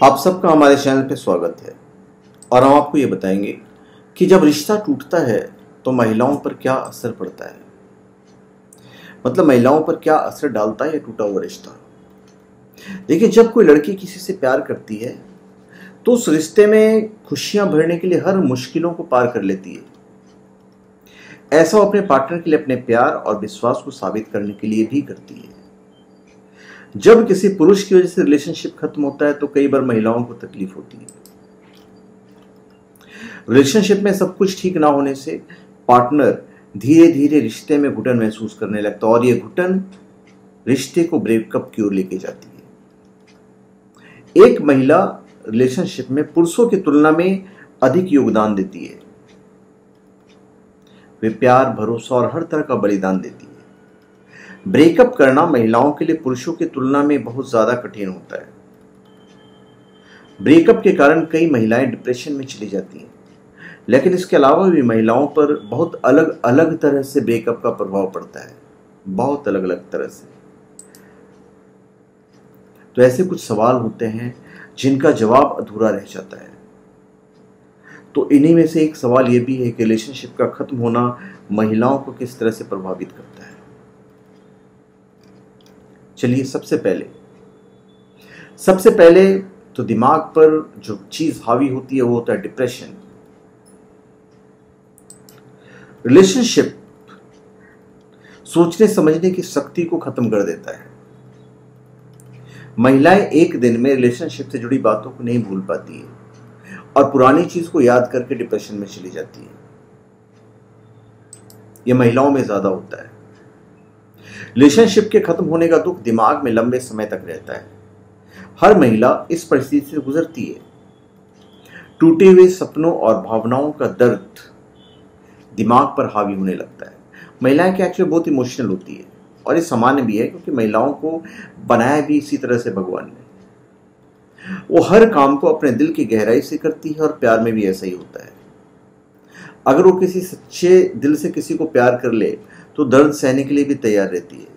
आप सबका हमारे चैनल पर स्वागत है। और हम आपको ये बताएँगे कि जब रिश्ता टूटता है तो महिलाओं पर क्या असर पड़ता है? मतलब महिलाओं पर क्या असर डालता है टूटा हुआ रिश्ता? देखिए, जब कोई लड़की किसी से प्यार करती है तो उस रिश्ते में खुशियाँ भरने के लिए हर मुश्किलों को पार कर लेती है। ऐसा वो अपने पार्टनर के लिए अपने प्यार और विश्वास को साबित करने के लिए भी करती है। जब किसी पुरुष की वजह से रिलेशनशिप खत्म होता है तो कई बार महिलाओं को तकलीफ़ होती है। रिलेशनशिप में सब कुछ ठीक ना होने से पार्टनर धीरे धीरे रिश्ते में घुटन महसूस करने लगता है और ये घुटन रिश्ते को ब्रेकअप की ओर लेके जाती है। एक महिला रिलेशनशिप में पुरुषों की तुलना में अधिक योगदान देती है। वे प्यार, भरोसा और हर तरह का बलिदान देती है। ब्रेकअप करना महिलाओं के लिए पुरुषों की तुलना में बहुत ज़्यादा कठिन होता है। ब्रेकअप के कारण कई महिलाएँ डिप्रेशन में चली जाती हैं। लेकिन इसके अलावा भी महिलाओं पर बहुत अलग अलग तरह से ब्रेकअप का प्रभाव पड़ता है। बहुत अलग अलग तरह से। तो ऐसे कुछ सवाल होते हैं जिनका जवाब अधूरा रह जाता है। तो इन्हीं में से एक सवाल यह भी है कि रिलेशनशिप का खत्म होना महिलाओं को किस तरह से प्रभावित करता है? चलिए सबसे पहले। सबसे पहले तो दिमाग पर जो चीज़ हावी होती है वो होता है डिप्रेशन रिलेशनशिप सोचने, समझने की शक्ति को खत्म कर देता है। महिलाएँ एक दिन में रिलेशनशिप से जुड़ी बातों को नहीं भूल पाती है और पुरानी चीज़ को याद करके डिप्रेशन में चली जाती है। यह महिलाओं में ज़्यादा होता है। रिलेशनशिप के खत्म होने का दुख दिमाग में लंबे समय तक रहता है। हर महिला इस परिस्थिति से गुजरती है। टूटे हुए सपनों और भावनाओं का दर्द दिमाग पर हावी होने लगता है। महिलाएँ क्या एक्चुअली बहुत इमोशनल होती है और ये सामान्य भी है क्योंकि महिलाओं को बनाया भी इसी तरह से भगवान ने। वो हर काम को अपने दिल की गहराई से करती है और प्यार में भी ऐसा ही होता है। अगर वो किसी सच्चे दिल से किसी को प्यार कर ले तो दर्द सहने के लिए भी तैयार रहती है।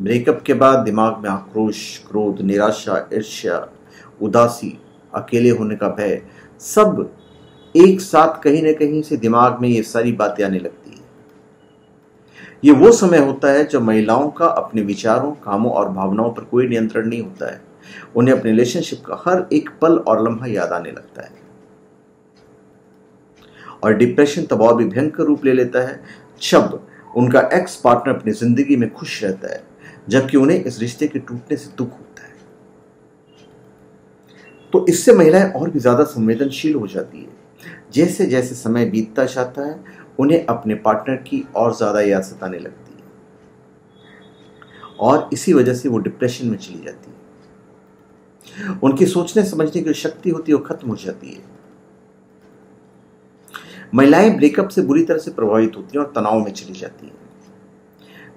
ब्रेकअप के बाद दिमाग में आक्रोश, क्रोध, निराशा, ईर्ष्या, उदासी, अकेले होने का भय, सब एक साथ कहीं ना कहीं से दिमाग में ये सारी बातें आने लगती है। ये वो समय होता है जब महिलाओं का अपने विचारों, कामों और भावनाओं पर कोई नियंत्रण नहीं होता है। उन्हें अपने रिलेशनशिप का हर एक पल और लम्हा याद आने लगता है। और डिप्रेशन तब और भी भयंकर रूप ले लेता है जब उनका एक्स पार्टनर अपनी ज़िंदगी में खुश रहता है, जबकि उन्हें इस रिश्ते के टूटने से दुख होता है। तो इससे महिलाएँ और भी ज़्यादा संवेदनशील हो जाती है। जैसे जैसे समय बीतता जाता है, उन्हें अपने पार्टनर की और ज़्यादा याद सताने लगती है। और इसी वजह से वो डिप्रेशन में चली जाती है। उनकी सोचने समझने की शक्ति होती है, वो खत्म हो जाती है। महिलाएँ ब्रेकअप से बुरी तरह से प्रभावित होती हैं और तनाव में चली जाती हैं।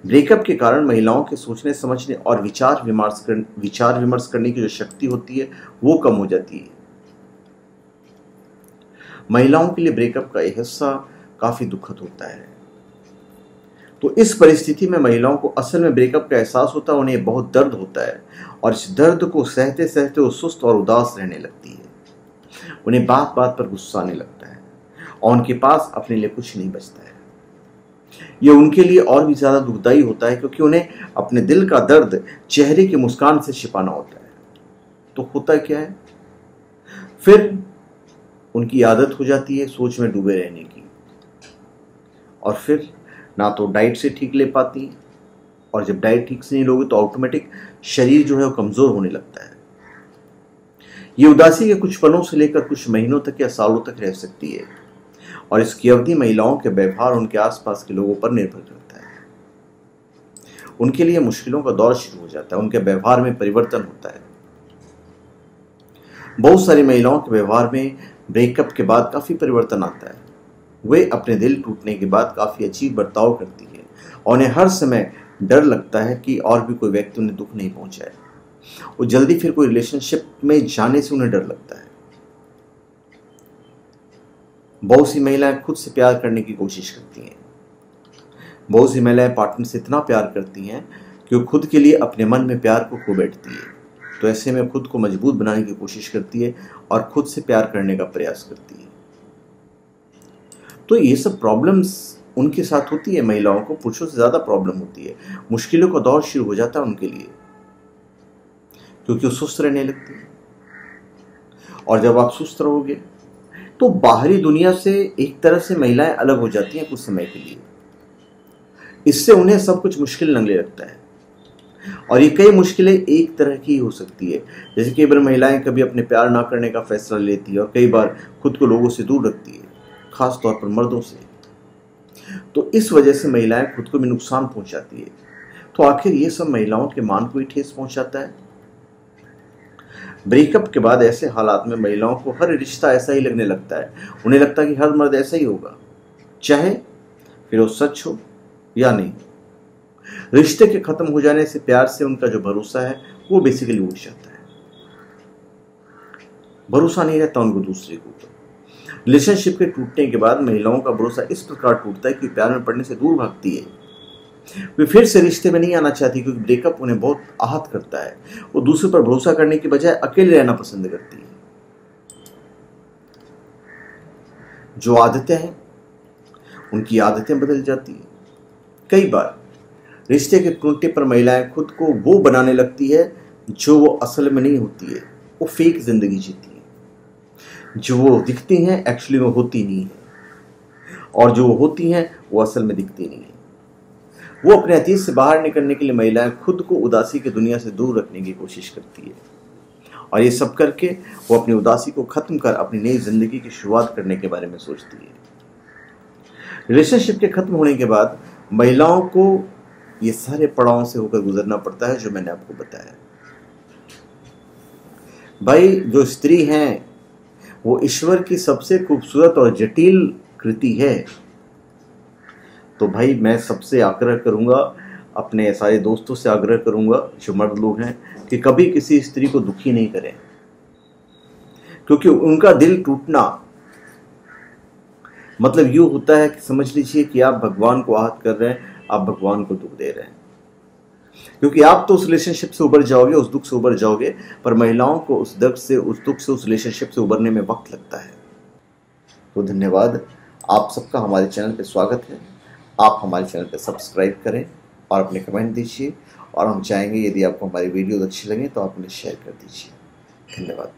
ब्रेकअप के कारण महिलाओं के सोचने, समझने और विचार विमर्श कर, विचार विमर्श करने की जो शक्ति होती है, वो कम हो जाती है। महिलाओं के लिए ब्रेकअप का यह हिस्सा काफ़ी दुखद होता है। तो इस परिस्थिति में महिलाओं को असल में ब्रेकअप का एहसास होता है, उन्हें बहुत दर्द होता है और इस दर्द को सहते सहते वो सुस्त और उदास रहने लगती है। उन्हें बात बात पर गुस्सा आने लगता है। और उनके पास अपने लिए कुछ नहीं बचता है। ये उनके लिए और भी ज़्यादा दुखदाई होता है क्योंकि उन्हें अपने दिल का दर्द चेहरे की मुस्कान से छिपाना होता है। तो होता क्या है? फिर उनकी आदत हो जाती है सोच में डूबे रहने की। और फिर ना तो डाइट से ठीक ले पाती और जब डाइट ठीक से नहीं लोगे तो ऑटोमेटिक शरीर जो है वो कमज़ोर होने लगता है। ये उदासी के कुछ पलों से लेकर कुछ महीनों तक या सालों तक रह सकती है। और इसकी अवधि महिलाओं के व्यवहार उनके आसपास के लोगों पर निर्भर करता है। उनके लिए मुश्किलों का दौर शुरू हो जाता है, उनके व्यवहार में परिवर्तन होता है। बहुत सारी महिलाओं के व्यवहार में ब्रेकअप के बाद काफ़ी परिवर्तन आता है। वे अपने दिल टूटने के बाद काफ़ी अजीब बर्ताव करती है और उन्हें हर समय डर लगता है कि और भी कोई व्यक्ति उन्हें दुख नहीं पहुँचाए। वो जल्दी फिर कोई रिलेशनशिप में जाने से उन्हें डर लगता है। बहुत सी महिलाएँ खुद से प्यार करने की कोशिश करती हैं। बहुत सी महिलाएँ पार्टनर से इतना प्यार करती हैं कि वो खुद के लिए अपने मन में प्यार को खो बैठती है। तो ऐसे में खुद को मज़बूत बनाने की कोशिश करती है और खुद से प्यार करने का प्रयास करती है। तो ये सब प्रॉब्लम्स उनके साथ होती है, महिलाओं को पुरुषों से ज़्यादा प्रॉब्लम होती है। मुश्किलों का दौर शुरू हो जाता है उनके लिए। क्योंकि वो सुस्त रहने लगती है। और जब आप सुस्त रहोगे तो बाहरी दुनिया से एक तरह से महिलाएँ अलग हो जाती हैं कुछ समय के लिए। इससे उन्हें सब कुछ मुश्किल लगने लगता है। और ये कई मुश्किलें एक तरह की हो सकती है। जैसे कई बार महिलाएँ कभी अपने प्यार ना करने का फैसला लेती है और कई बार खुद को लोगों से दूर रखती है खास तौर पर मर्दों से। तो इस वजह से महिलाएँ खुद को भी नुकसान पहुंचाती है। तो आखिर ये सब महिलाओं के मान को ही ठेस पहुंचाता है। ब्रेकअप के बाद ऐसे हालात में महिलाओं को हर रिश्ता ऐसा ही लगने लगता है। उन्हें लगता है कि हर मर्द ऐसा ही होगा। चाहे फिर वो सच हो या नहीं। रिश्ते के खत्म हो जाने से प्यार से उनका जो भरोसा है, वो बेसिकली उठ जाता है। भरोसा नहीं रहता उनको दूसरे के रिलेशनशिप के टूटने के बाद महिलाओं का भरोसा इस प्रकार टूटता है कि प्यार में पड़ने से दूर भागती है। वे फिर से रिश्ते में नहीं आना चाहती क्योंकि ब्रेकअप उन्हें बहुत आहत करता है। वो दूसरे पर भरोसा करने की बजाय अकेले रहना पसंद करती है। जो आदतें हैं, उनकी आदतें बदल जाती है। कई बार, रिश्ते के टूटने पर महिलाएँ खुद को वो बनाने लगती है, जो वो असल में नहीं होती है। वो फेक ज़िंदगी जीती है। जो वो दिखती हैं एक्चुअली वो होती नहीं है। और जो वो होती हैं, वो असल में दिखती नहीं है। वो अपने अतीत से बाहर निकलने के लिए महिलाएँ खुद को उदासी की दुनिया से दूर रखने की कोशिश करती है। और ये सब करके वो अपनी उदासी को खत्म कर अपनी नई ज़िंदगी की शुरुआत करने के बारे में सोचती है। रिलेशनशिप के खत्म होने के बाद महिलाओं को ये सारे पड़ावों से होकर गुजरना पड़ता है, जो मैंने आपको बताया। भाई, जो स्त्री हैं, वो ईश्वर की सबसे खूबसूरत और जटिल कृति है। तो भाई मैं सबसे आग्रह करूँगा, अपने सारे दोस्तों से आग्रह करूँगा, जो मर्द लोग हैं, कि कभी किसी स्त्री को दुखी नहीं करें। क्योंकि उनका दिल टूटना मतलब यूँ होता है कि समझ लीजिए कि आप भगवान को आहत कर रहे हैं, आप भगवान को दुख दे रहे हैं। क्योंकि आप तो उस रिलेशनशिप से उबर जाओगे, उस दुख से उबर जाओगे, पर महिलाओं को उस दर्द से, उस दुख से, उस रिलेशनशिप से उबरने में वक्त लगता है। तो धन्यवाद, आप सबका हमारे चैनल पर स्वागत है। आप हमारे चैनल पर सब्सक्राइब करें और अपने कमेंट दीजिए। और हम चाहेंगे यदि आपको हमारी वीडियो अच्छी लगे तो आप उन्हें शेयर कर दीजिए। धन्यवाद।